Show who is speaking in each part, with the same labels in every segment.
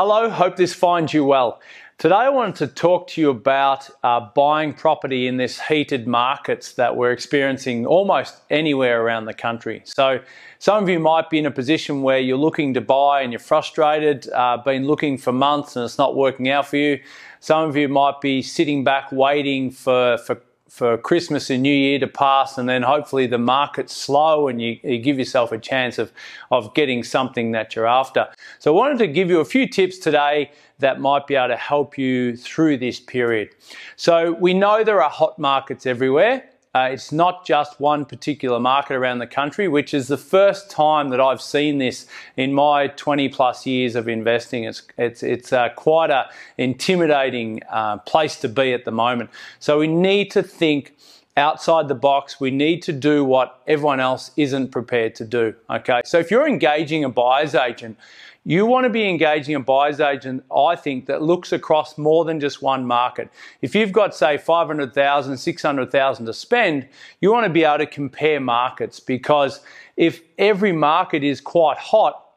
Speaker 1: Hello, hope this finds you well. Today I wanted to talk to you about uh, buying property in this heated markets that we're experiencing almost anywhere around the country. So some of you might be in a position where you're looking to buy and you're frustrated, uh, been looking for months and it's not working out for you. Some of you might be sitting back waiting for, for for Christmas and New Year to pass, and then hopefully the market's slow and you, you, give yourself a chance of, of getting something that you're after. So I wanted to give you a few tips today that might be able to help you through this period. So we know there are hot markets everywhere. Uh, it's not just one particular market around the country, which is the first time that I've seen this in my 20 plus years of investing. It's, it's, it's uh, quite an intimidating uh, place to be at the moment. So we need to think outside the box. We need to do what everyone else isn't prepared to do. Okay. So if you're engaging a buyer's agent, you want to be engaging a buyer's agent, I think, that looks across more than just one market. If you've got, say, 500,000, 600,000 to spend, you want to be able to compare markets because if every market is quite hot,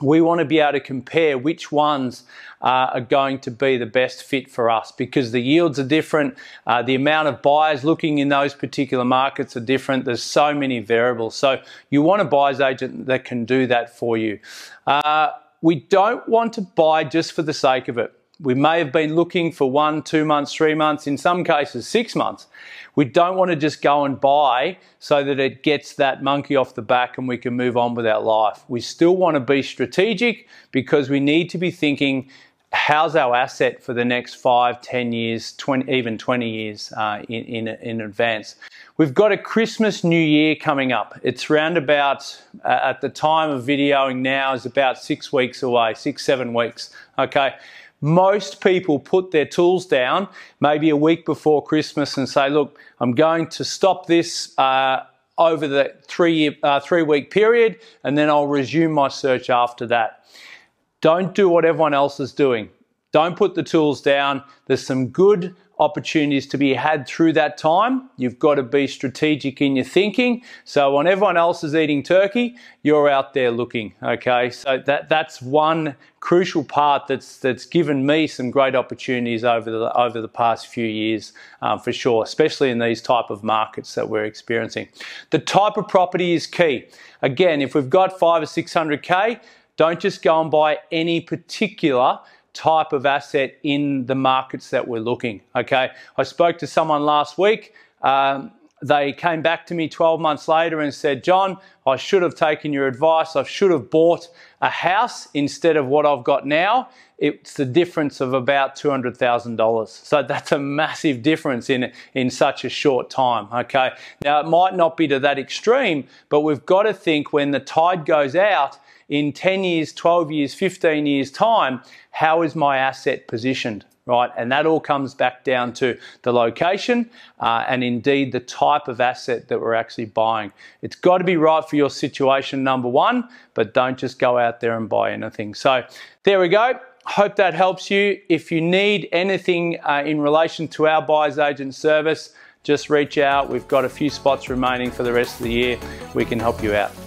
Speaker 1: we want to be able to compare which ones uh, are going to be the best fit for us because the yields are different, uh, the amount of buyers looking in those particular markets are different. There's so many variables. So you want a buyer's agent that can do that for you. Uh, we don't want to buy just for the sake of it. We may have been looking for one, two months, three months, in some cases, six months. We don't want to just go and buy so that it gets that monkey off the back and we can move on with our life. We still want to be strategic because we need to be thinking how's our asset for the next five, ten years, 20, even 20 years uh, in, in, in, advance. We've got a Christmas New Year coming up. It's round about, uh, at the time of videoing now, is about six weeks away, six, seven weeks. Okay. Most people put their tools down maybe a week before Christmas and say, look, I'm going to stop this uh, over the three, uh, three week period and then I'll resume my search after that. Don't do what everyone else is doing. Don't put the tools down. There's some good opportunities to be had through that time. You've got to be strategic in your thinking. So when everyone else is eating turkey, you're out there looking. Okay, so that that's one crucial part that's that's given me some great opportunities over the over the past few years um, for sure, especially in these type of markets that we're experiencing. The type of property is key. Again, if we've got five or six hundred k. Don't just go and buy any particular type of asset in the markets that we're looking. Okay, I spoke to someone last week. Um, they came back to me 12 months later and said, John, I should have taken your advice. I should have bought a house instead of what I've got now. It's the difference of about $200,000. So that's a massive difference in, in such a short time. Okay. Now, it might not be to that extreme, but we've got to think when the tide goes out, in 10 years, 12 years, 15 years' time, how is my asset positioned? Right, and that all comes back down to the location uh, and indeed the type of asset that we're actually buying. It's got to be right for your situation, number one, but don't just go out there and buy anything. So, there we go. Hope that helps you. If you need anything uh, in relation to our buyer's agent service, just reach out. We've got a few spots remaining for the rest of the year. We can help you out.